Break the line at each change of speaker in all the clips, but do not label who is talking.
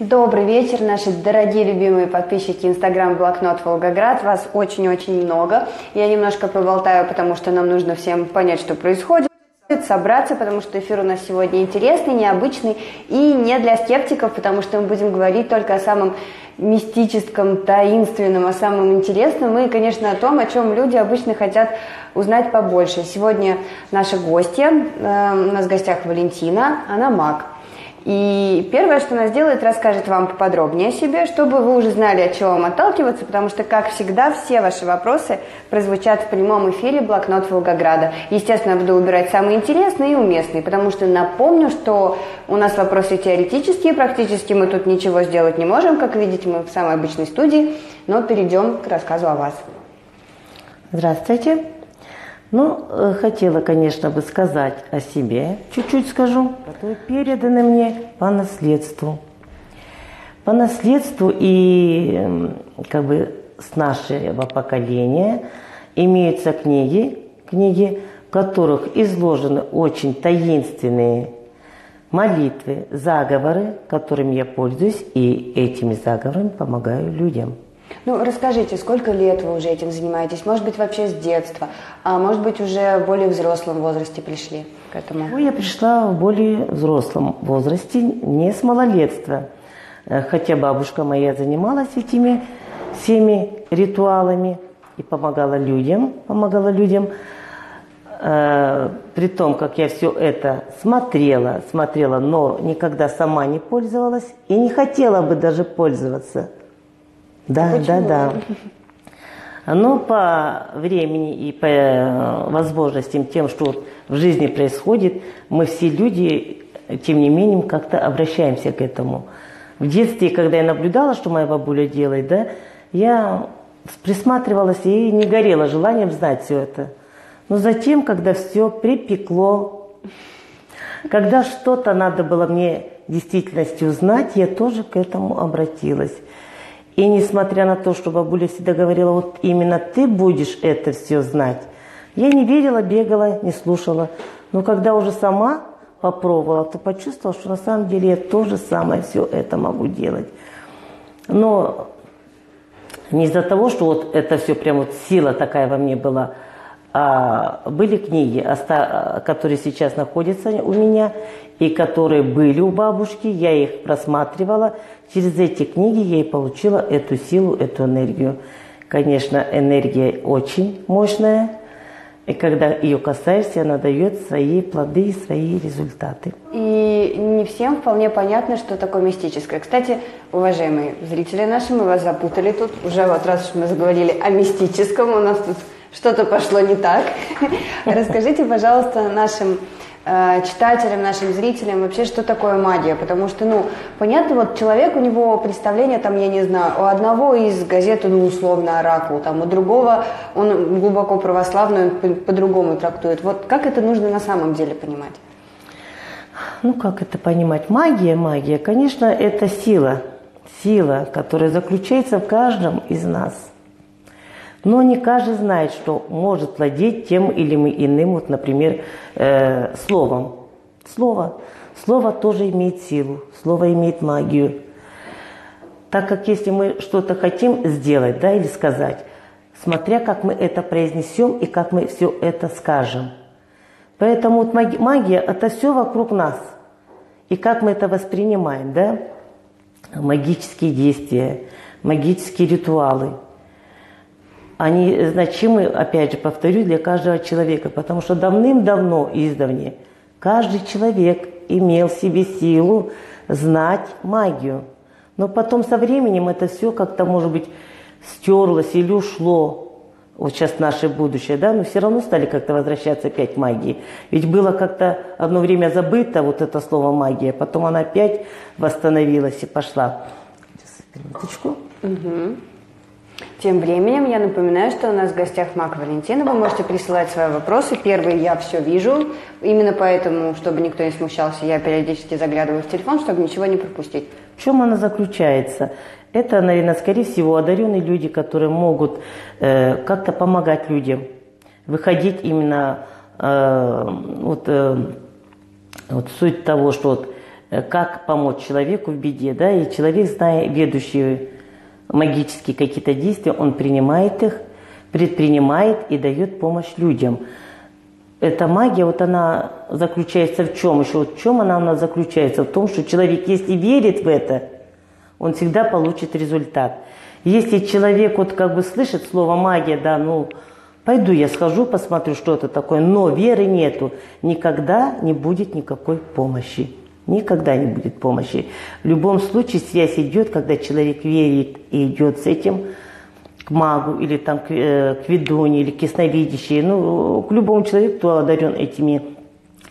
Добрый вечер, наши дорогие любимые подписчики Инстаграм Блокнот Волгоград. Вас очень-очень много. Я немножко поболтаю, потому что нам нужно всем понять, что происходит собраться, потому что эфир у нас сегодня интересный, необычный и не для скептиков, потому что мы будем говорить только о самом мистическом, таинственном, о самом интересном и, конечно, о том, о чем люди обычно хотят узнать побольше. Сегодня наша гостья, э, у нас в гостях Валентина, она маг. И первое, что она сделает, расскажет вам поподробнее о себе, чтобы вы уже знали, от чего вам отталкиваться, потому что, как всегда, все ваши вопросы прозвучат в прямом эфире «Блокнот Волгограда». Естественно, я буду выбирать самые интересные и уместные, потому что напомню, что у нас вопросы теоретические, практически мы тут ничего сделать не можем, как видите, мы в самой обычной студии, но перейдем к рассказу о вас.
Здравствуйте. Ну, э, хотела, конечно, бы сказать о себе, чуть-чуть скажу, которые переданы мне по наследству. По наследству и как бы с нашего поколения имеются книги, книги, в которых изложены очень таинственные молитвы, заговоры, которыми я пользуюсь, и этими заговорами помогаю людям.
Ну, расскажите, сколько лет вы уже этим занимаетесь? Может быть, вообще с детства? А может быть, уже в более взрослом возрасте пришли к этому?
Ну, я пришла в более взрослом возрасте, не с малолетства. Э, хотя бабушка моя занималась этими всеми ритуалами и помогала людям, помогала людям. Э, при том, как я все это смотрела, смотрела, но никогда сама не пользовалась и не хотела бы даже пользоваться – да, да, да. Но по времени и по э, возможностям, тем, что в жизни происходит, мы все люди, тем не менее, как-то обращаемся к этому. В детстве, когда я наблюдала, что моя бабуля делает, да, я присматривалась и не горела желанием знать все это. Но затем, когда все припекло, когда что-то надо было мне в действительности узнать, я тоже к этому обратилась. И несмотря на то, что бабуля всегда говорила, вот именно ты будешь это все знать, я не верила, бегала, не слушала. Но когда уже сама попробовала, то почувствовала, что на самом деле я тоже самое все это могу делать. Но не из-за того, что вот это все прям вот сила такая во мне была, были книги, которые сейчас находятся у меня, и которые были у бабушки, я их просматривала. Через эти книги я и получила эту силу, эту энергию. Конечно, энергия очень мощная, и когда ее касаешься, она дает свои плоды и свои результаты.
И не всем вполне понятно, что такое мистическое. Кстати, уважаемые зрители наши, мы вас запутали тут. Уже вот раз уж мы заговорили о мистическом, у нас тут что-то пошло не так. Расскажите, пожалуйста, нашим Э, читателям, нашим зрителям вообще, что такое магия, потому что, ну, понятно, вот человек, у него представление, там, я не знаю, у одного из газет, ну, условно, оракул, там, у другого он глубоко православный, он по-другому трактует. Вот как это нужно на самом деле понимать?
Ну, как это понимать? Магия, магия, конечно, это сила, сила, которая заключается в каждом из нас – но не каждый знает, что может владеть тем или иным, вот, например, э, словом. Слово. Слово тоже имеет силу, слово имеет магию. Так как если мы что-то хотим сделать, да, или сказать, смотря как мы это произнесем и как мы все это скажем. Поэтому вот магия – это все вокруг нас. И как мы это воспринимаем, да? Магические действия, магические ритуалы – они значимы, опять же, повторю, для каждого человека, потому что давным-давно, издавне, каждый человек имел в себе силу знать магию. Но потом со временем это все как-то, может быть, стерлось или ушло. Вот сейчас наше будущее, да, но все равно стали как-то возвращаться опять к магии. Ведь было как-то одно время забыто вот это слово магия, потом она опять восстановилась и пошла. Сейчас, минуточку.
Угу. Тем временем я напоминаю, что у нас в гостях Мак Валентина. Вы можете присылать свои вопросы. Первый я все вижу. Именно поэтому, чтобы никто не смущался, я периодически заглядываю в телефон, чтобы ничего не пропустить.
В чем она заключается? Это, наверное, скорее всего, одаренные люди, которые могут э, как-то помогать людям, выходить именно э, вот, э, вот суть того, что вот э, как помочь человеку в беде, да, и человек, зная ведущие магические какие-то действия, он принимает их, предпринимает и дает помощь людям. Эта магия, вот она заключается в чем? Еще вот в чем она у нас заключается? В том, что человек, если верит в это, он всегда получит результат. Если человек вот как бы слышит слово магия, да, ну, пойду я схожу, посмотрю, что это такое, но веры нету, никогда не будет никакой помощи. Никогда не будет помощи. В любом случае связь идет, когда человек верит и идет с этим к магу или там к, э, к ведуне или к ясновидящей, ну, к любому человеку, кто одарен этими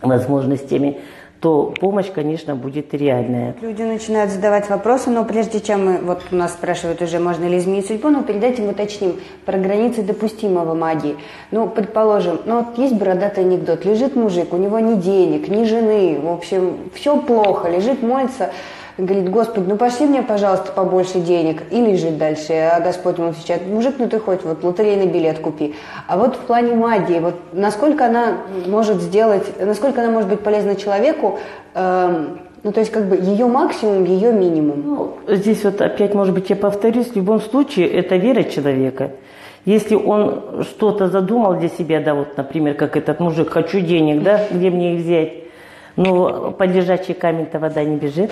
возможностями то помощь, конечно, будет реальная.
Люди начинают задавать вопросы, но прежде чем мы, вот у нас спрашивают уже, можно ли изменить судьбу, но перед этим уточним про границы допустимого магии. Ну, предположим, ну вот есть бородатый анекдот, лежит мужик, у него ни денег, ни жены, в общем, все плохо, лежит, молится, говорит, Господи, ну пошли мне, пожалуйста, побольше денег. И лежит дальше. А Господь ему отвечает, мужик, ну ты хоть вот лотерейный билет купи. А вот в плане магии, вот насколько она может сделать, насколько она может быть полезна человеку, эм, ну, то есть, как бы, ее максимум, ее минимум.
Ну, здесь вот опять, может быть, я повторюсь, в любом случае, это вера человека. Если он что-то задумал для себя, да, вот, например, как этот мужик, хочу денег, да, где мне их взять? Но под лежачий камень-то вода не бежит.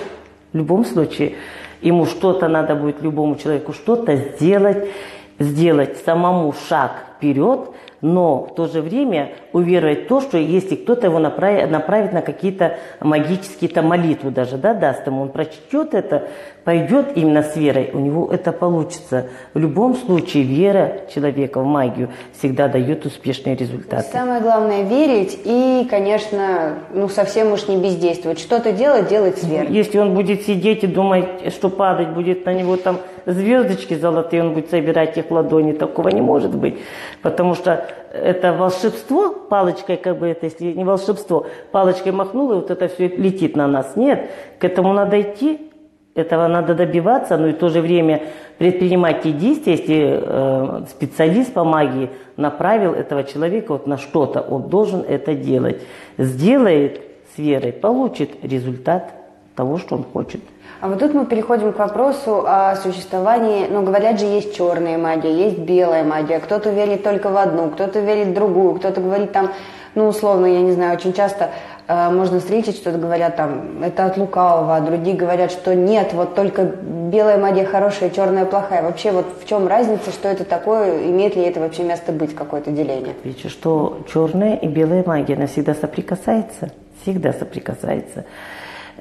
В любом случае, ему что-то надо будет, любому человеку что-то сделать, сделать самому шаг вперед, но в то же время уверовать в то, что если кто-то его направит, направит на какие-то магические там молитвы даже, да, даст ему, он прочтет это, пойдет именно с верой, у него это получится. В любом случае вера человека в магию всегда дает успешные результаты.
Самое главное верить и, конечно, ну совсем уж не бездействовать. Что-то делать, делать с верой.
Если он будет сидеть и думать, что падать будет на него там звездочки золотые, он будет собирать их в ладони, такого не может быть. Потому что это волшебство, палочкой как бы это, если не волшебство, палочкой махнула, и вот это все летит на нас. Нет, к этому надо идти, этого надо добиваться, но и в то же время предпринимать те действия, если э, специалист по магии направил этого человека вот на что-то, он должен это делать. Сделает с верой, получит результат того, что он хочет.
А вот тут мы переходим к вопросу о существовании, ну, говорят же, есть черная магия, есть белая магия, кто-то верит только в одну, кто-то верит в другую, кто-то говорит там, ну, условно, я не знаю, очень часто э, можно встретить, что-то говорят там, это от лукавого, а другие говорят, что нет, вот только белая магия хорошая, черная плохая. Вообще вот в чем разница, что это такое, имеет ли это вообще место быть, какое-то деление?
Видите, что черная и белая магия, она всегда соприкасается, всегда соприкасается.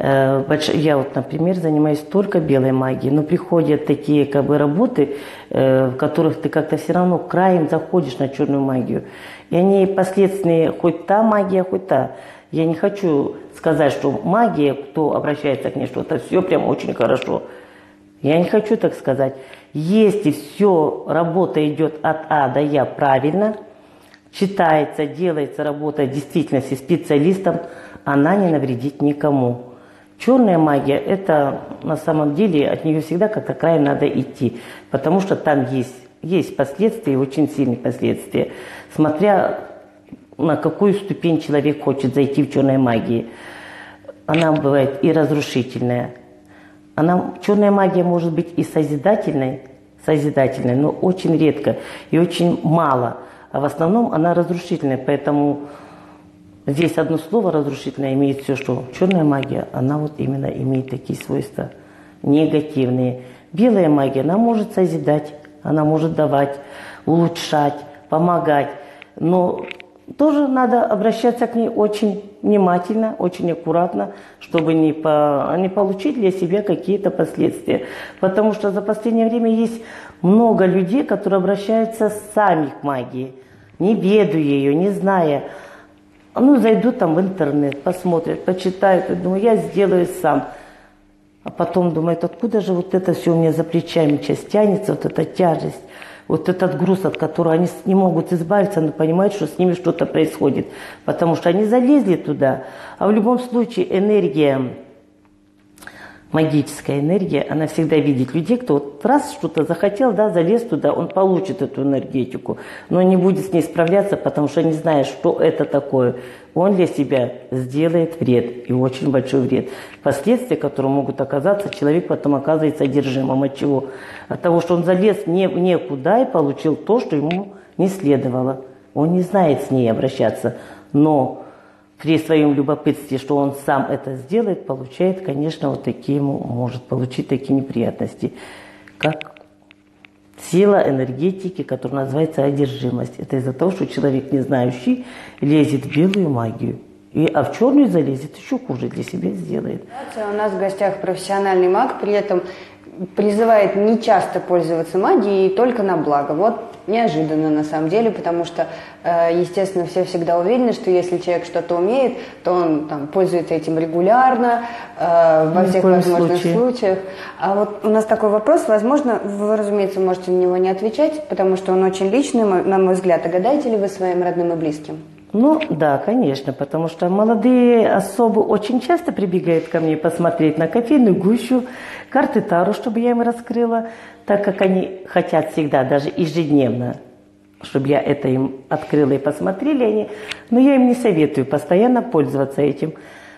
Э, я вот, например, занимаюсь только белой магией, но приходят такие как бы работы, э, в которых ты как-то все равно краем заходишь на черную магию. И они последствия хоть та магия, хоть та. Я не хочу сказать, что магия, кто обращается к ней, что это все прям очень хорошо. Я не хочу так сказать. Если все, работа идет от А до Я правильно, читается, делается работа в действительности специалистом, она не навредит никому. Черная магия, это на самом деле от нее всегда как-то край надо идти, потому что там есть, есть последствия, очень сильные последствия, смотря на какую ступень человек хочет зайти в черной магии. Она бывает и разрушительная. Она, черная магия может быть и созидательной, созидательной, но очень редко и очень мало. А в основном она разрушительная, поэтому Здесь одно слово разрушительное имеет все, что черная магия, она вот именно имеет такие свойства негативные. Белая магия, она может созидать, она может давать, улучшать, помогать, но тоже надо обращаться к ней очень внимательно, очень аккуратно, чтобы не, по, не получить для себя какие-то последствия. Потому что за последнее время есть много людей, которые обращаются сами к магии, не ведая ее, не зная. Ну, зайдут там в интернет, посмотрят, почитают, и думаю, я сделаю сам. А потом думают, откуда же вот это все у меня за плечами сейчас тянется, вот эта тяжесть, вот этот груз, от которого они не могут избавиться, но понимают, что с ними что-то происходит, потому что они залезли туда. А в любом случае энергия магическая энергия, она всегда видит людей, кто вот раз что-то захотел, да, залез туда, он получит эту энергетику, но не будет с ней справляться, потому что не знает, что это такое. Он для себя сделает вред, и очень большой вред. Последствия, которые могут оказаться, человек потом оказывается одержимым от чего? От того, что он залез не, некуда и получил то, что ему не следовало. Он не знает с ней обращаться, но при своем любопытстве, что он сам это сделает, получает, конечно, вот такие, может получить такие неприятности, как сила энергетики, которая называется одержимость. Это из-за того, что человек, не знающий, лезет в белую магию. И, а в черную залезет, еще хуже для себя сделает.
У нас в гостях профессиональный маг, при этом призывает не часто пользоваться магией, только на благо. Вот неожиданно на самом деле, потому что, э, естественно, все всегда уверены, что если человек что-то умеет, то он там, пользуется этим регулярно, э, во всех возможных случае. случаях. А вот у нас такой вопрос, возможно, вы, разумеется, можете на него не отвечать, потому что он очень личный, на мой взгляд. А гадаете ли вы своим родным и близким?
Ну, да, конечно, потому что молодые особы очень часто прибегают ко мне посмотреть на кофейную гущу, карты Тару, чтобы я им раскрыла, так как они хотят всегда, даже ежедневно, чтобы я это им открыла и посмотрели они, но я им не советую постоянно пользоваться этим.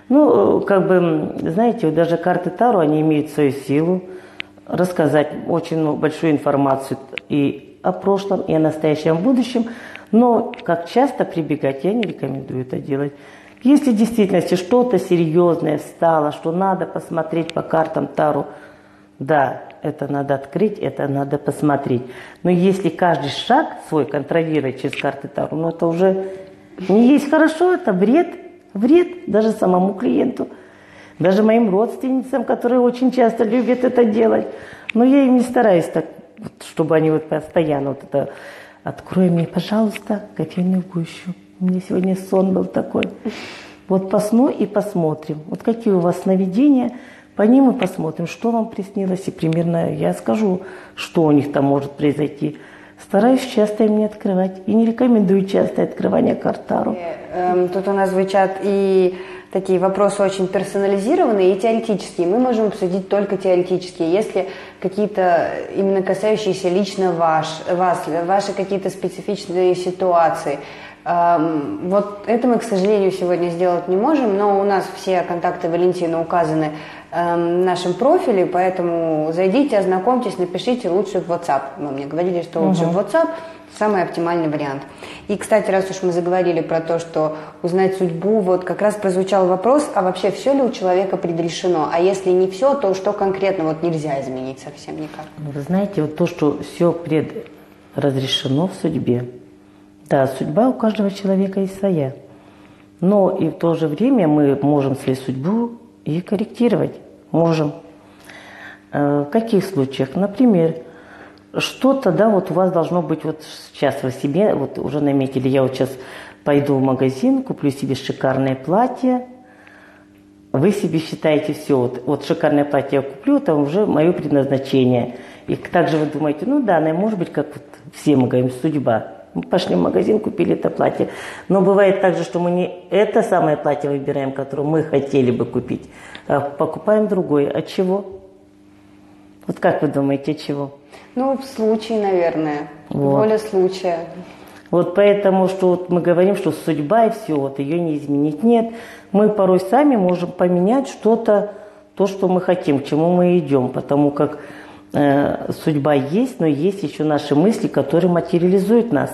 Ну, как бы, знаете, даже карты Тару, они имеют свою силу, рассказать очень большую информацию и о прошлом, и о настоящем, будущем – но как часто прибегать, я не рекомендую это делать. Если в действительности что-то серьезное встало, что надо посмотреть по картам Тару, да, это надо открыть, это надо посмотреть. Но если каждый шаг свой контролировать через карты Тару, ну это уже не есть хорошо, это вред, вред даже самому клиенту, даже моим родственницам, которые очень часто любят это делать. Но я им не стараюсь так, чтобы они вот постоянно вот это открой мне, пожалуйста, кофейную гущу. У меня сегодня сон был такой. Вот по сну и посмотрим. Вот какие у вас сновидения, по ним и посмотрим, что вам приснилось. И примерно я скажу, что у них там может произойти. Стараюсь часто им не открывать. И не рекомендую частое открывание картару.
Э, э, тут у нас звучат и такие вопросы очень персонализированные и теоретические. Мы можем обсудить только теоретические. Если какие-то именно касающиеся лично ваш, вас, ваши какие-то специфичные ситуации, вот это мы, к сожалению, сегодня сделать не можем, но у нас все контакты Валентина указаны в нашем профиле, поэтому зайдите, ознакомьтесь, напишите лучше в WhatsApp. Вы мне говорили, что лучше угу. в WhatsApp самый оптимальный вариант. И, кстати, раз уж мы заговорили про то, что узнать судьбу, вот как раз прозвучал вопрос, а вообще все ли у человека предрешено? А если не все, то что конкретно вот нельзя изменить совсем никак?
Ну, вы знаете, вот то, что все предразрешено в судьбе. Да, судьба у каждого человека есть своя. Но и в то же время мы можем свою судьбу и корректировать. Можем. Э, в каких случаях? Например, что-то, да, вот у вас должно быть, вот сейчас вы себе, вот уже наметили, я вот сейчас пойду в магазин, куплю себе шикарное платье, вы себе считаете все, вот, вот шикарное платье я куплю, это уже мое предназначение. И также вы думаете, ну да, наверное, может быть, как вот все мы говорим, судьба. Мы пошли в магазин, купили это платье. Но бывает также, что мы не это самое платье выбираем, которое мы хотели бы купить, а покупаем другое. От чего? Вот как вы думаете, от чего?
Ну, в случае, наверное. Вот. Воля случая.
Вот поэтому, что вот мы говорим, что судьба и все, вот ее не изменить. Нет, мы порой сами можем поменять что-то, то, что мы хотим, к чему мы идем, потому как э, судьба есть, но есть еще наши мысли, которые материализуют нас.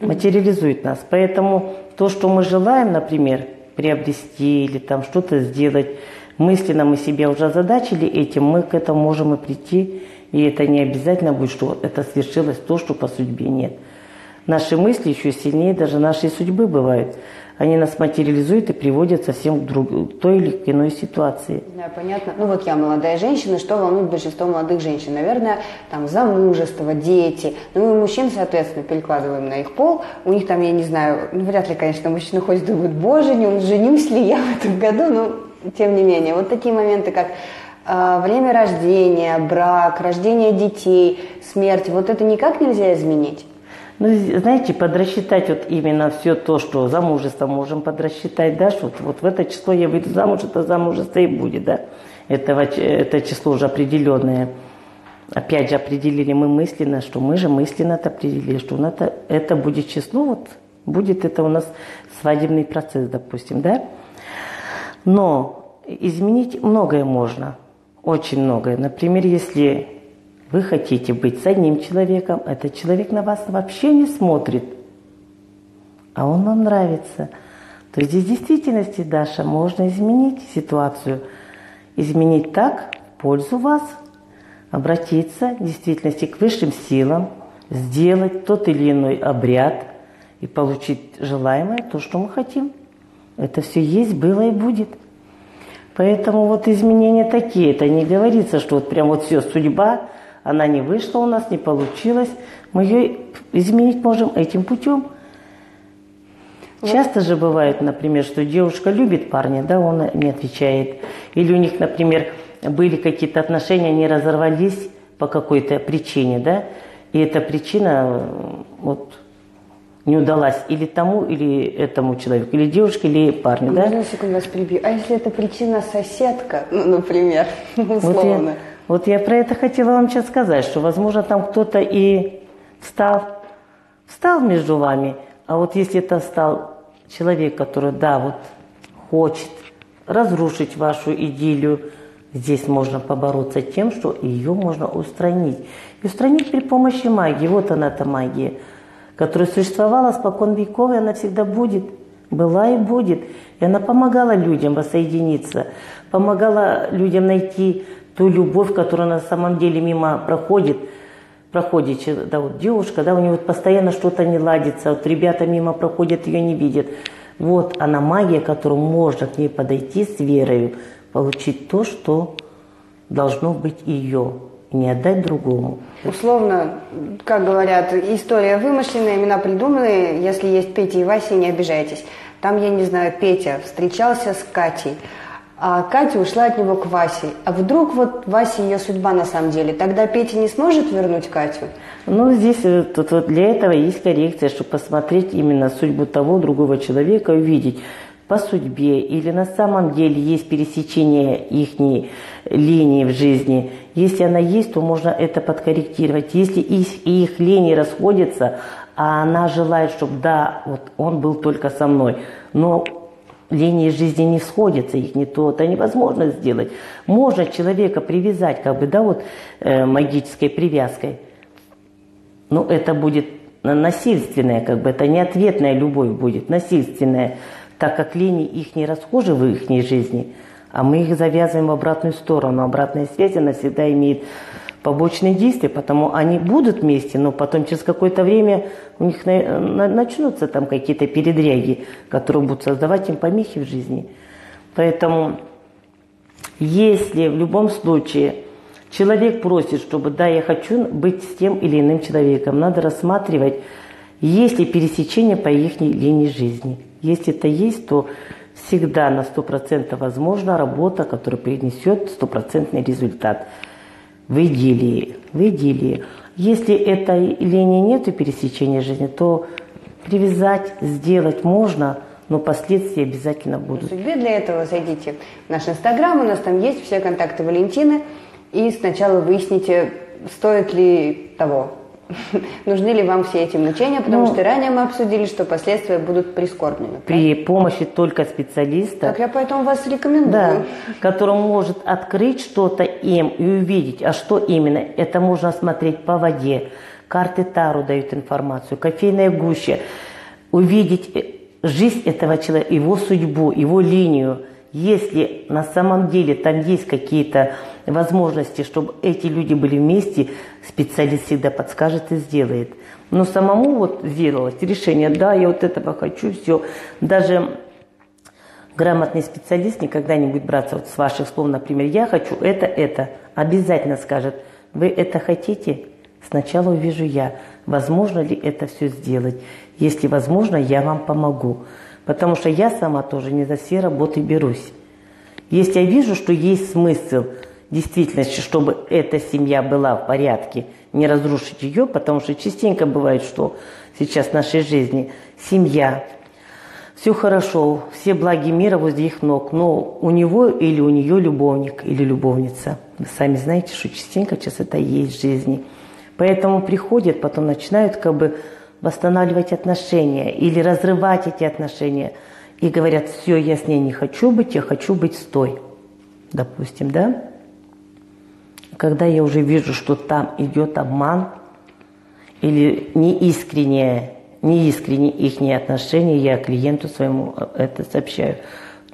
Материализуют нас. Поэтому то, что мы желаем, например, приобрести или там что-то сделать, мысленно мы себе уже озадачили этим, мы к этому можем и прийти, и это не обязательно будет, что это свершилось то, что по судьбе нет. Наши мысли еще сильнее даже нашей судьбы бывают. Они нас материализуют и приводят совсем к, друг, к той или иной ситуации.
Да, понятно. Ну вот я молодая женщина, что волнует большинство молодых женщин? Наверное, там замужество, дети. Ну и мужчин, соответственно, перекладываем на их пол. У них там, я не знаю, ну вряд ли, конечно, мужчина ходит и думает, боже, не женюсь ли я в этом году? Ну, тем не менее, вот такие моменты, как э, время рождения, брак, рождение детей, смерть, вот это никак нельзя изменить?
Ну, знаете, подрасчитать вот именно все то, что замужество можем подрасчитать, да, что вот, в это число я выйду замуж, это замужество и будет, да. Этого, это число уже определенное. Опять же, определили мы мысленно, что мы же мысленно это определили, что у нас это, это будет число, вот будет это у нас свадебный процесс, допустим, да. Но изменить многое можно, очень многое. Например, если вы хотите быть с одним человеком, этот человек на вас вообще не смотрит, а он вам нравится, то здесь в действительности, Даша, можно изменить ситуацию, изменить так, в пользу вас, обратиться в действительности к высшим силам, сделать тот или иной обряд и получить желаемое, то, что мы хотим. Это все есть, было и будет. Поэтому вот изменения такие. Это не говорится, что вот прям вот все, судьба, она не вышла у нас, не получилась. Мы ее изменить можем этим путем. Часто же бывает, например, что девушка любит парня, да, он не отвечает. Или у них, например, были какие-то отношения, они разорвались по какой-то причине, да, и эта причина вот не удалась или тому, или этому человеку, или девушке, или парню,
да? Можно секунду вас перебью. А если это причина соседка, ну, например, условно?
Вот я, вот я про это хотела вам сейчас сказать, что, возможно, там кто-то и встал, встал между вами, а вот если это стал человек, который, да, вот хочет разрушить вашу идиллию, здесь можно побороться тем, что ее можно устранить. И устранить при помощи магии. Вот она, эта магия, которая существовала спокон веков, и она всегда будет. Была и будет. И она помогала людям воссоединиться, помогала людям найти ту любовь, которая на самом деле мимо проходит, проходит, да, вот девушка, да, у нее вот постоянно что-то не ладится, вот ребята мимо проходят, ее не видят. Вот она магия, которую можно к ней подойти с верой, получить то, что должно быть ее, не отдать другому.
Условно, как говорят, история вымышленная, имена придуманные. Если есть Петя и Вася, не обижайтесь. Там, я не знаю, Петя встречался с Катей а Катя ушла от него к Васе. А вдруг вот Вася ее судьба на самом деле? Тогда Петя не сможет вернуть Катю?
Ну, здесь э, тут вот для этого есть коррекция, чтобы посмотреть именно судьбу того другого человека, увидеть по судьбе или на самом деле есть пересечение их линии в жизни. Если она есть, то можно это подкорректировать. Если их, их линии расходятся, а она желает, чтобы да, вот он был только со мной, но линии жизни не сходятся, их не то, это невозможно сделать. Можно человека привязать, как бы, да, вот э, магической привязкой, но это будет насильственная, как бы, это не ответная любовь будет, насильственная, так как линии их не расхожи в их жизни, а мы их завязываем в обратную сторону. Обратная связь, она всегда имеет побочные действия, потому они будут вместе, но потом через какое-то время у них на, на, начнутся там какие-то передряги, которые будут создавать им помехи в жизни. Поэтому если в любом случае человек просит, чтобы да, я хочу быть с тем или иным человеком, надо рассматривать, есть ли пересечение по их линии жизни. Если это есть, то всегда на 100% возможна работа, которая принесет стопроцентный результат в идиллии, в идиллии. Если этой линии нет и пересечения жизни, то привязать, сделать можно, но последствия обязательно будут.
Судьбе для этого зайдите в наш инстаграм, у нас там есть все контакты Валентины, и сначала выясните, стоит ли того. Нужны ли вам все эти мучения, потому ну, что ранее мы обсудили, что последствия будут прискорбными.
При так? помощи только специалиста.
Так я поэтому вас рекомендую.
Да, который может открыть что-то им и увидеть, а что именно. Это можно смотреть по воде. Карты Тару дают информацию, кофейная гуща. Увидеть э, жизнь этого человека, его судьбу, его линию. Если на самом деле там есть какие-то возможности, чтобы эти люди были вместе, специалист всегда подскажет и сделает. Но самому вот сделать решение, да, я вот этого хочу, все. Даже грамотный специалист никогда не будет браться вот с ваших слов, например, я хочу это, это. Обязательно скажет, вы это хотите? Сначала увижу я, возможно ли это все сделать. Если возможно, я вам помогу. Потому что я сама тоже не за все работы берусь. Если я вижу, что есть смысл действительности, чтобы эта семья была в порядке, не разрушить ее, потому что частенько бывает, что сейчас в нашей жизни. Семья. Все хорошо, все благи мира возле их ног, но у него или у нее любовник или любовница. Вы сами знаете, что частенько сейчас это есть в жизни. Поэтому приходят, потом начинают как бы восстанавливать отношения или разрывать эти отношения. И говорят, все, я с ней не хочу быть, я хочу быть с той. Допустим, да? Когда я уже вижу, что там идет обман или неискреннее, неискренние их отношения, я клиенту своему это сообщаю.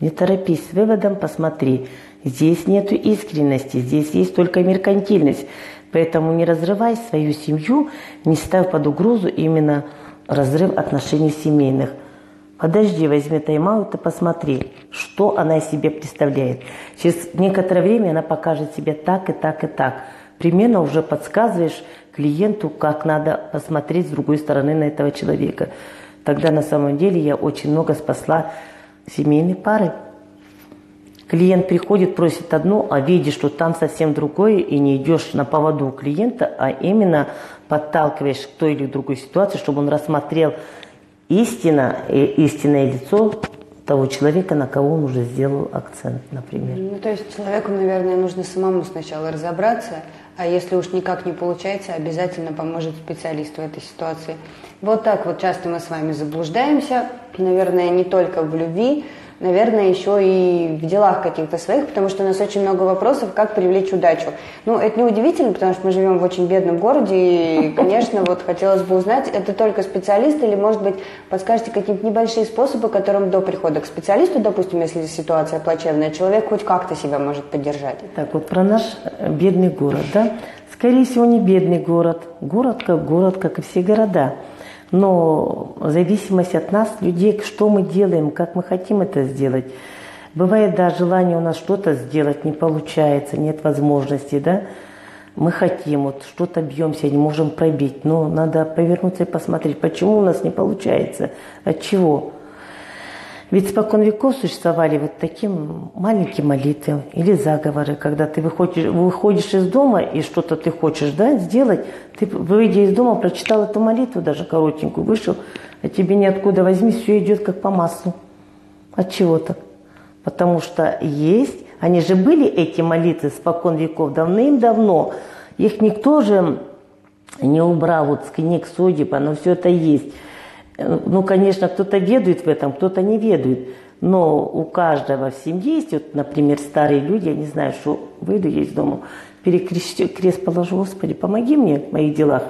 Не торопись с выводом, посмотри. Здесь нет искренности, здесь есть только меркантильность. Поэтому не разрывай свою семью, не ставь под угрозу именно разрыв отношений семейных. Подожди, возьми тайм-аут и посмотри, что она из себя представляет. Через некоторое время она покажет себе так и так и так. Примерно уже подсказываешь клиенту, как надо посмотреть с другой стороны на этого человека. Тогда на самом деле я очень много спасла семейной пары. Клиент приходит, просит одно, а видишь, что там совсем другое, и не идешь на поводу клиента, а именно подталкиваешь к той или другой ситуации, чтобы он рассмотрел истина, истинное лицо того человека, на кого он уже сделал акцент, например.
Ну, то есть человеку, наверное, нужно самому сначала разобраться, а если уж никак не получается, обязательно поможет специалист в этой ситуации. Вот так вот часто мы с вами заблуждаемся, наверное, не только в любви, наверное, еще и в делах каких-то своих, потому что у нас очень много вопросов, как привлечь удачу. Ну, это не удивительно, потому что мы живем в очень бедном городе, и, конечно, вот хотелось бы узнать, это только специалист или, может быть, подскажете какие-то небольшие способы, которым до прихода к специалисту, допустим, если ситуация плачевная, человек хоть как-то себя может поддержать?
Так, вот про наш бедный город, да? Скорее всего, не бедный город. Город как город, как и все города – но в зависимости от нас, людей, что мы делаем, как мы хотим это сделать. Бывает, да, желание у нас что-то сделать не получается, нет возможности, да. Мы хотим, вот что-то бьемся, не можем пробить, но надо повернуться и посмотреть, почему у нас не получается, от чего. Ведь спокон веков существовали вот такие маленькие молитвы или заговоры, когда ты выходишь, выходишь из дома и что-то ты хочешь да, сделать, ты, выйдя из дома, прочитал эту молитву, даже коротенькую, вышел, а тебе ниоткуда возьми, все идет как по маслу. От чего так? Потому что есть, они же были, эти молитвы, спокон веков, давным-давно. Их никто же не убрал вот с книг судеб, оно все это есть. Ну, конечно, кто-то ведает в этом, кто-то не ведает. Но у каждого в семье есть, вот, например, старые люди, я не знаю, что выйду я из дома, перекрест крест положу, Господи, помоги мне в моих делах.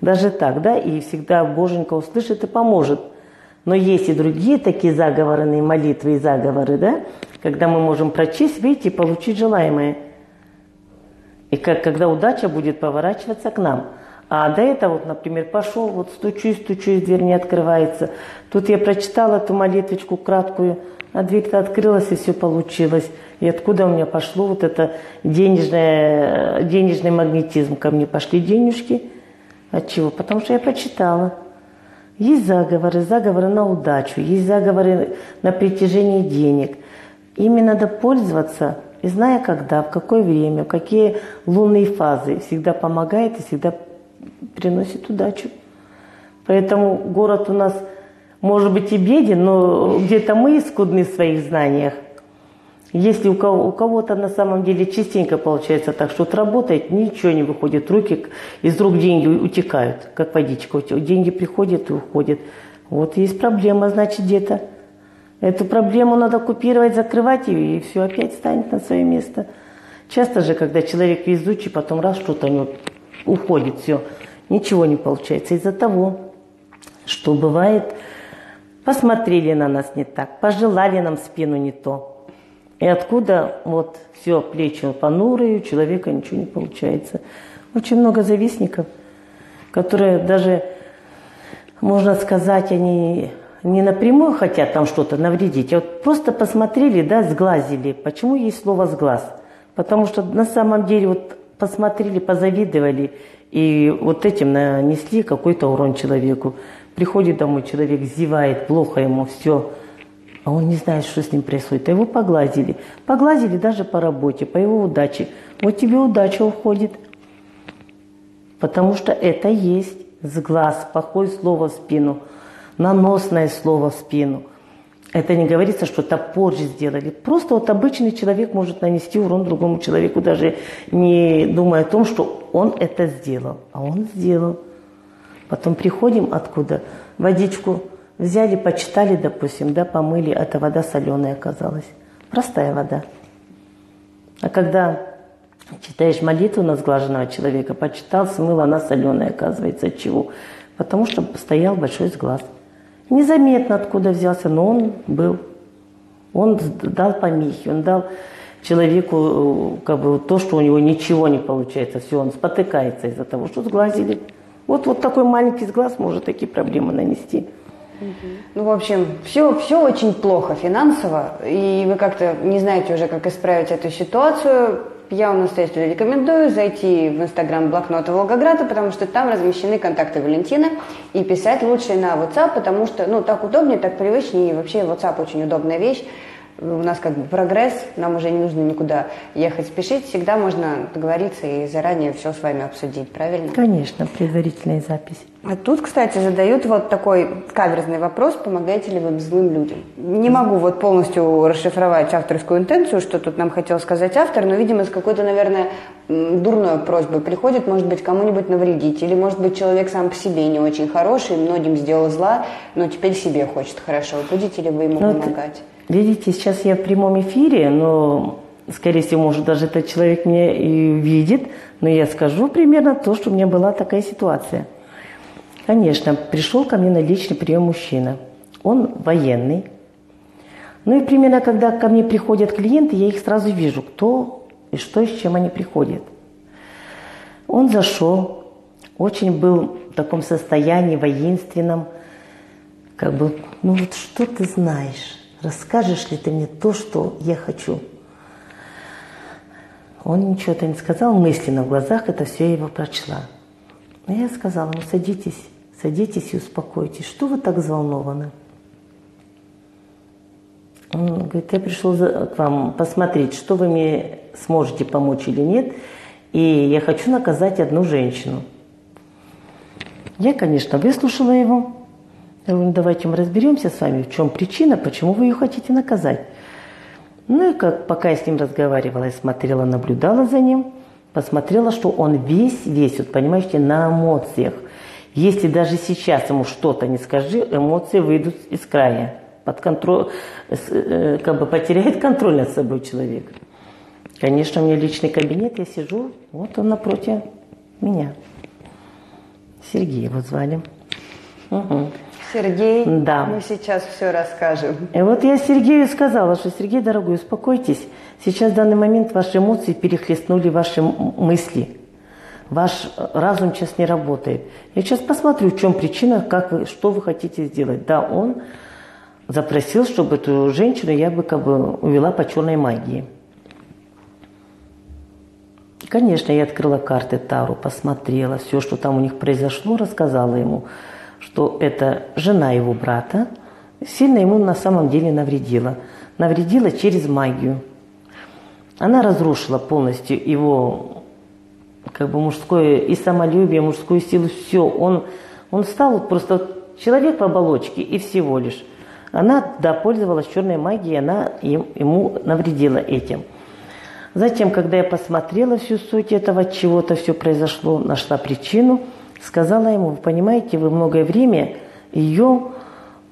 Даже так, да, и всегда Боженька услышит и поможет. Но есть и другие такие заговорные молитвы и заговоры, да, когда мы можем прочесть, выйти и получить желаемое. И как, когда удача будет поворачиваться к нам – а до этого, вот, например, пошел, вот стучусь, стучусь, дверь не открывается. Тут я прочитала эту молитвочку краткую, а дверь-то открылась, и все получилось. И откуда у меня пошло вот это денежное, денежный магнетизм? Ко мне пошли денежки. От чего? Потому что я прочитала. Есть заговоры, заговоры на удачу, есть заговоры на притяжение денег. Ими надо пользоваться, и зная когда, в какое время, в какие лунные фазы, всегда помогает и всегда приносит удачу. Поэтому город у нас может быть и беден, но где-то мы скудны в своих знаниях. Если у, кого, у кого-то на самом деле частенько получается так, что вот работает, ничего не выходит, руки из рук деньги утекают, как водичка. Деньги приходят и уходят. Вот есть проблема, значит, где-то. Эту проблему надо купировать, закрывать ее, и все опять станет на свое место. Часто же, когда человек везучий, потом раз что-то у уходит, все ничего не получается из-за того, что бывает, посмотрели на нас не так, пожелали нам спину не то. И откуда вот все, плечи понурые, у человека ничего не получается. Очень много завистников, которые даже, можно сказать, они не напрямую хотят там что-то навредить, а вот просто посмотрели, да, сглазили. Почему есть слово «сглаз»? Потому что на самом деле вот посмотрели, позавидовали, и вот этим нанесли какой-то урон человеку. Приходит домой человек, зевает, плохо ему, все. А он не знает, что с ним происходит. А его поглазили. Поглазили даже по работе, по его удаче. Вот тебе удача уходит. Потому что это есть. с глаз, плохое слово в спину, наносное слово в спину. Это не говорится, что топор сделали. Просто вот обычный человек может нанести урон другому человеку, даже не думая о том, что он это сделал. А он сделал. Потом приходим откуда? Водичку взяли, почитали, допустим, да, помыли, а эта вода соленая оказалась. Простая вода. А когда читаешь молитву на сглаженного человека, почитал, смыл, она соленая, оказывается, от чего? Потому что стоял большой сглаз. Незаметно откуда взялся, но он был. Он дал помехи, он дал человеку как бы, то, что у него ничего не получается. Все, он спотыкается из-за того, что сглазили. Вот, вот такой маленький сглаз может такие проблемы нанести.
Ну, в общем, все, все очень плохо финансово, и вы как-то не знаете уже, как исправить эту ситуацию. Я вам настоятельно рекомендую зайти в инстаграм блокнота Волгограда, потому что там размещены контакты Валентины, и писать лучше на WhatsApp, потому что, ну, так удобнее, так привычнее, и вообще WhatsApp очень удобная вещь у нас как бы прогресс, нам уже не нужно никуда ехать спешить, всегда можно договориться и заранее все с вами обсудить, правильно?
Конечно, предварительная запись.
А тут, кстати, задают вот такой каверзный вопрос, помогаете ли вы злым людям? Не могу вот полностью расшифровать авторскую интенцию, что тут нам хотел сказать автор, но, видимо, с какой-то, наверное, дурной просьбой приходит, может быть, кому-нибудь навредить, или, может быть, человек сам по себе не очень хороший, многим сделал зла, но теперь себе хочет хорошо. Будете ли вы ему ну, помогать?
Видите, сейчас я в прямом эфире, но, скорее всего, может, даже этот человек меня и видит, но я скажу примерно то, что у меня была такая ситуация. Конечно, пришел ко мне на личный прием мужчина. Он военный. Ну и примерно, когда ко мне приходят клиенты, я их сразу вижу, кто и что, с чем они приходят. Он зашел, очень был в таком состоянии воинственном, как бы, ну вот что ты знаешь? расскажешь ли ты мне то, что я хочу? Он ничего-то не сказал, мысленно в глазах это все я его прочла. Но я сказала ему, садитесь, садитесь и успокойтесь. Что вы так взволнованы? Он говорит, я пришел к вам посмотреть, что вы мне сможете помочь или нет. И я хочу наказать одну женщину. Я, конечно, выслушала его. Я говорю, ну давайте мы разберемся с вами, в чем причина, почему вы ее хотите наказать. Ну и как, пока я с ним разговаривала, я смотрела, наблюдала за ним, посмотрела, что он весь, весь, вот понимаете, на эмоциях. Если даже сейчас ему что-то не скажи, эмоции выйдут из края. Под контроль, э, как бы потеряет контроль над собой человек. Конечно, у меня личный кабинет, я сижу, вот он напротив меня. Сергей его звали.
Угу. Сергей, да. мы сейчас все расскажем.
И вот я Сергею сказала, что Сергей, дорогой, успокойтесь. Сейчас в данный момент ваши эмоции перехлестнули ваши мысли. Ваш разум сейчас не работает. Я сейчас посмотрю, в чем причина, как вы, что вы хотите сделать. Да, он запросил, чтобы эту женщину я бы как бы увела по черной магии. Конечно, я открыла карты Тару, посмотрела все, что там у них произошло, рассказала ему что это жена его брата, сильно ему на самом деле навредила. Навредила через магию. Она разрушила полностью его как бы мужское и самолюбие, мужскую силу, все. Он, он стал просто человек в оболочке и всего лишь. Она, да, пользовалась черной магией, она им, ему навредила этим. Затем, когда я посмотрела всю суть этого, чего-то все произошло, нашла причину – сказала ему, вы понимаете, вы многое время ее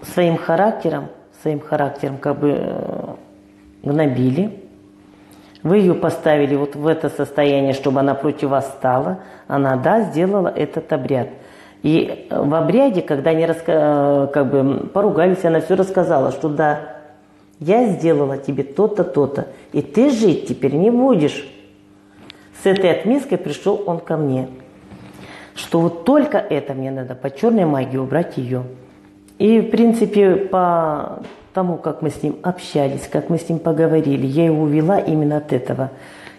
своим характером, своим характером как бы э, гнобили, вы ее поставили вот в это состояние, чтобы она против вас стала, она, да, сделала этот обряд. И в обряде, когда они раска... Э, как бы поругались, она все рассказала, что да, я сделала тебе то-то, то-то, и ты жить теперь не будешь. С этой отмеской пришел он ко мне что вот только это мне надо по черной магии убрать ее. И, в принципе, по тому, как мы с ним общались, как мы с ним поговорили, я его увела именно от этого.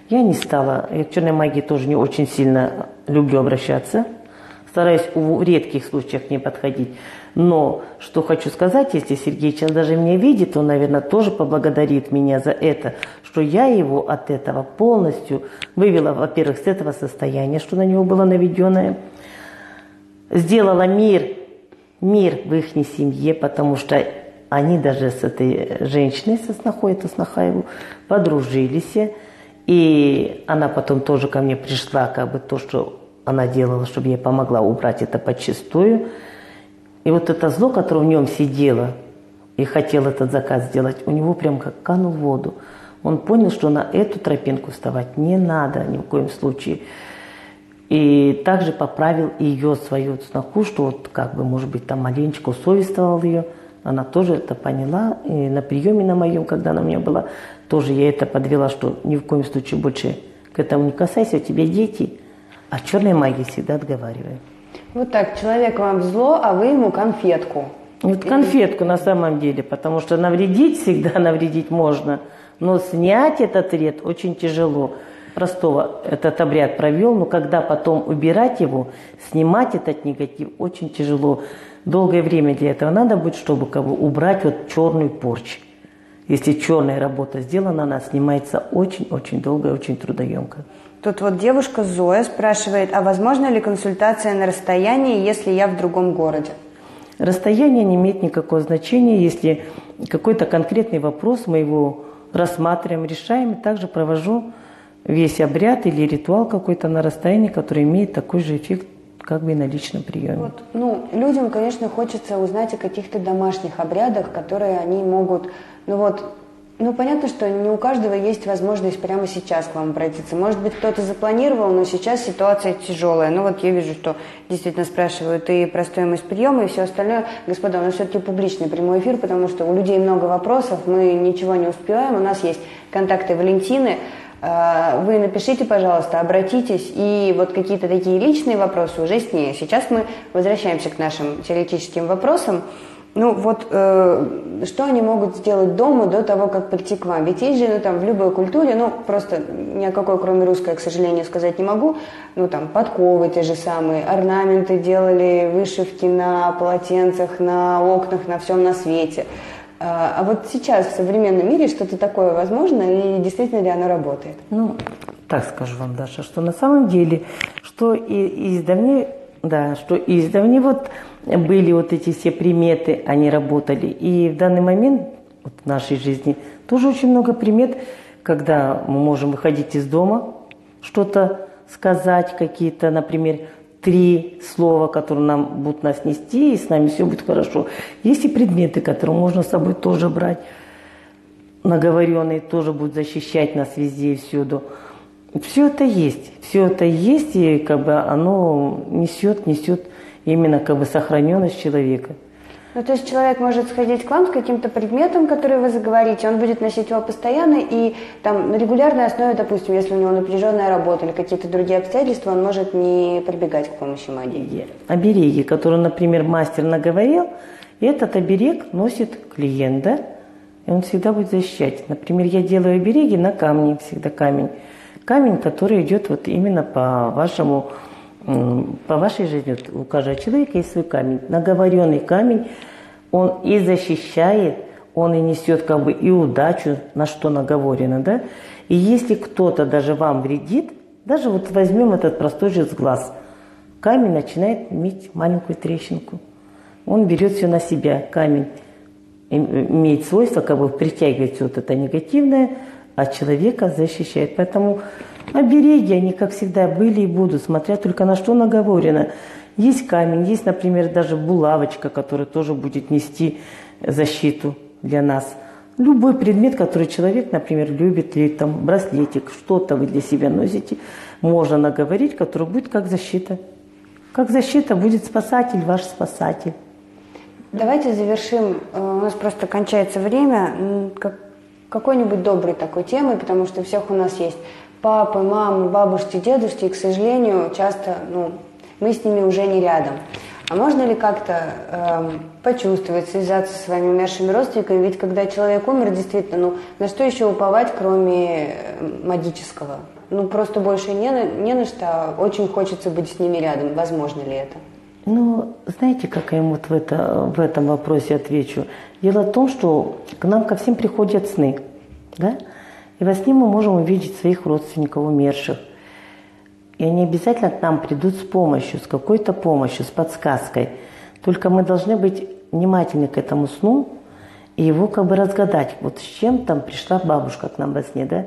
Я не стала, я к черной магии тоже не очень сильно люблю обращаться, стараюсь в редких случаях не подходить. Но что хочу сказать, если Сергей сейчас даже меня видит, он, наверное, тоже поблагодарит меня за это, что я его от этого полностью вывела, во-первых, с этого состояния, что на него было наведенное. сделала мир, мир в их семье, потому что они даже с этой женщиной, со снохой, это сноха его, подружились. И она потом тоже ко мне пришла, как бы то, что она делала, чтобы я помогла убрать это подчистую. И вот это зло, которое в нем сидело, и хотел этот заказ сделать, у него прям как канул в воду. Он понял, что на эту тропинку вставать не надо ни в коем случае. И также поправил ее, свою сноху, что вот как бы, может быть, там маленечко усовествовал ее. Она тоже это поняла. И на приеме на моем, когда она у меня была, тоже я это подвела, что ни в коем случае больше к этому не касайся, у тебя дети. А черной магии всегда отговариваю.
Вот так, человек вам зло, а вы ему конфетку.
Вот конфетку на самом деле, потому что навредить всегда навредить можно, но снять этот вред очень тяжело. Простого этот обряд провел, но когда потом убирать его, снимать этот негатив очень тяжело. Долгое время для этого надо будет, чтобы кого убрать вот черную порчу. Если черная работа сделана, она снимается очень-очень долго и очень трудоемко.
Тут вот девушка Зоя спрашивает, а возможно ли консультация на расстоянии, если я в другом городе?
Расстояние не имеет никакого значения, если какой-то конкретный вопрос мы его рассматриваем, решаем, и также провожу весь обряд или ритуал какой-то на расстоянии, который имеет такой же эффект, как бы и на личном приеме. Вот,
ну, людям, конечно, хочется узнать о каких-то домашних обрядах, которые они могут, ну вот, ну, понятно, что не у каждого есть возможность прямо сейчас к вам обратиться. Может быть, кто-то запланировал, но сейчас ситуация тяжелая. Ну, вот я вижу, что действительно спрашивают и про стоимость приема, и все остальное. Господа, у нас все-таки публичный прямой эфир, потому что у людей много вопросов, мы ничего не успеваем. У нас есть контакты Валентины. А, вы напишите, пожалуйста, обратитесь, и вот какие-то такие личные вопросы уже с ней. Сейчас мы возвращаемся к нашим теоретическим вопросам. Ну вот э, что они могут сделать дома до того, как прийти к вам? Ведь есть же ну, там в любой культуре, ну просто ни о какой, кроме русской, к сожалению, сказать не могу. Ну там подковы те же самые, орнаменты делали, вышивки на полотенцах, на окнах, на всем на свете. А, а вот сейчас в современном мире что-то такое возможно и действительно ли оно работает?
Ну, так скажу вам, Даша, что на самом деле, что и издавне, да, что издавне вот были вот эти все приметы, они работали. И в данный момент вот в нашей жизни тоже очень много примет, когда мы можем выходить из дома, что-то сказать, какие-то, например, три слова, которые нам будут нас нести, и с нами все будет хорошо. Есть и предметы, которые можно с собой тоже брать, наговоренные тоже будут защищать нас везде и всюду. Все это есть, все это есть, и как бы оно несет, несет именно как бы сохраненность человека.
Ну, то есть человек может сходить к вам с каким-то предметом, который вы заговорите, он будет носить его постоянно, и там на регулярной основе, допустим, если у него напряженная работа или какие-то другие обстоятельства, он может не прибегать к помощи магии.
Обереги, которые, например, мастер наговорил, этот оберег носит клиент, да? И он всегда будет защищать. Например, я делаю обереги на камне, всегда камень. Камень, который идет вот именно по вашему по вашей жизни, у каждого человека есть свой камень. Наговоренный камень, он и защищает, он и несет как бы и удачу, на что наговорено, да? И если кто-то даже вам вредит, даже вот возьмем этот простой же глаз, камень начинает иметь маленькую трещинку. Он берет все на себя, камень имеет свойство как бы притягивать вот это негативное, а человека защищает. Поэтому Обереги, они, как всегда, были и будут, смотря только на что наговорено. Есть камень, есть, например, даже булавочка, которая тоже будет нести защиту для нас. Любой предмет, который человек, например, любит, или там браслетик, что-то вы для себя носите, можно наговорить, который будет как защита. Как защита будет спасатель, ваш спасатель.
Давайте завершим. Э, у нас просто кончается время. Какой-нибудь доброй такой темой, потому что всех у нас есть папы, мамы, бабушки, дедушки, и, к сожалению, часто ну, мы с ними уже не рядом. А можно ли как-то эм, почувствовать, связаться со своими умершими родственниками? Ведь когда человек умер, действительно, ну на что еще уповать, кроме э, магического? Ну просто больше не на, не на что, а очень хочется быть с ними рядом. Возможно ли это?
Ну, знаете, как я ему вот в, это, в этом вопросе отвечу? Дело в том, что к нам ко всем приходят сны, да? И во сне мы можем увидеть своих родственников умерших. И они обязательно к нам придут с помощью, с какой-то помощью, с подсказкой. Только мы должны быть внимательны к этому сну и его как бы разгадать. Вот с чем там пришла бабушка к нам во сне, да?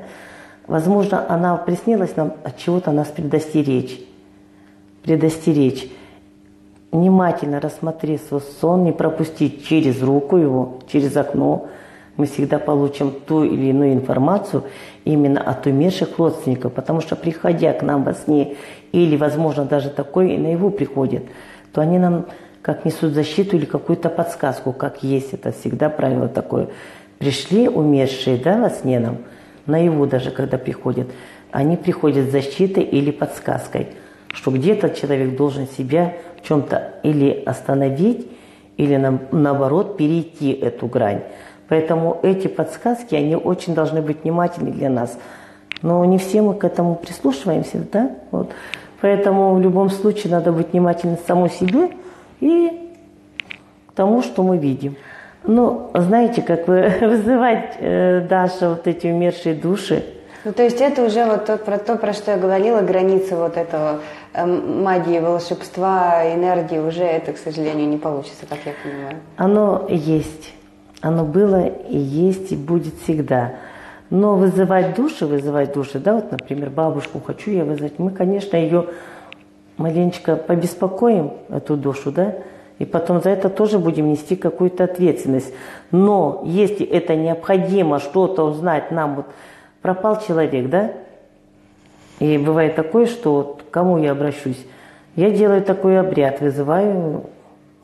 Возможно, она приснилась нам от чего-то нас предостеречь. Предостеречь. Внимательно рассмотреть свой сон, не пропустить через руку его, через окно. Мы всегда получим ту или иную информацию именно от умерших родственников, потому что приходя к нам во сне, или, возможно, даже такой и наяву приходит, то они нам как несут защиту или какую-то подсказку, как есть. Это всегда правило такое. Пришли умершие да, во сне нам – наяву даже, когда приходят, они приходят с защитой или подсказкой, что где-то человек должен себя в чем-то или остановить, или на, наоборот перейти эту грань. Поэтому эти подсказки, они очень должны быть внимательны для нас. Но не все мы к этому прислушиваемся, да? Вот. Поэтому в любом случае надо быть внимательным самому себе и к тому, что мы видим. Ну, знаете, как вы вызывать, э, Даша, вот эти умершие души.
Ну, то есть это уже вот то, про то, про что я говорила, границы вот этого э, магии, волшебства, энергии, уже это, к сожалению, не получится, как я понимаю.
Оно есть. Оно было и есть, и будет всегда. Но вызывать души, вызывать души, да, вот, например, бабушку хочу я вызвать, мы, конечно, ее маленечко побеспокоим, эту душу, да, и потом за это тоже будем нести какую-то ответственность. Но если это необходимо что-то узнать нам, вот пропал человек, да? И бывает такое, что вот, кому я обращусь? Я делаю такой обряд, вызываю,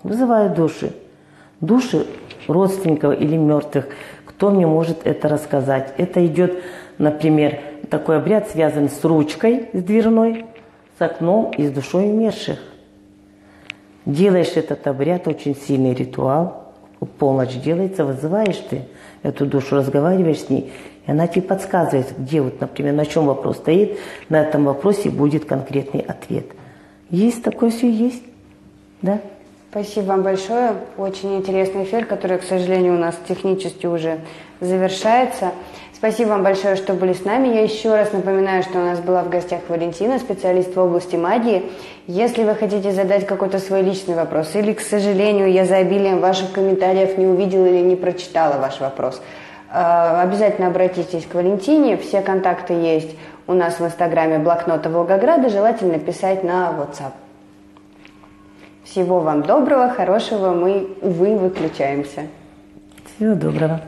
вызываю души. Души родственников или мертвых. Кто мне может это рассказать? Это идет, например, такой обряд связан с ручкой, с дверной, с окном и с душой умерших. Делаешь этот обряд, очень сильный ритуал, полночь делается, вызываешь ты эту душу, разговариваешь с ней, и она тебе подсказывает, где вот, например, на чем вопрос стоит, на этом вопросе будет конкретный ответ. Есть такое все есть, да?
Спасибо вам большое. Очень интересный эфир, который, к сожалению, у нас технически уже завершается. Спасибо вам большое, что были с нами. Я еще раз напоминаю, что у нас была в гостях Валентина, специалист в области магии. Если вы хотите задать какой-то свой личный вопрос, или, к сожалению, я за обилием ваших комментариев не увидела или не прочитала ваш вопрос, э, обязательно обратитесь к Валентине. Все контакты есть у нас в инстаграме блокнота Волгограда. Желательно писать на WhatsApp. Всего вам доброго, хорошего. Мы, увы, выключаемся.
Всего доброго.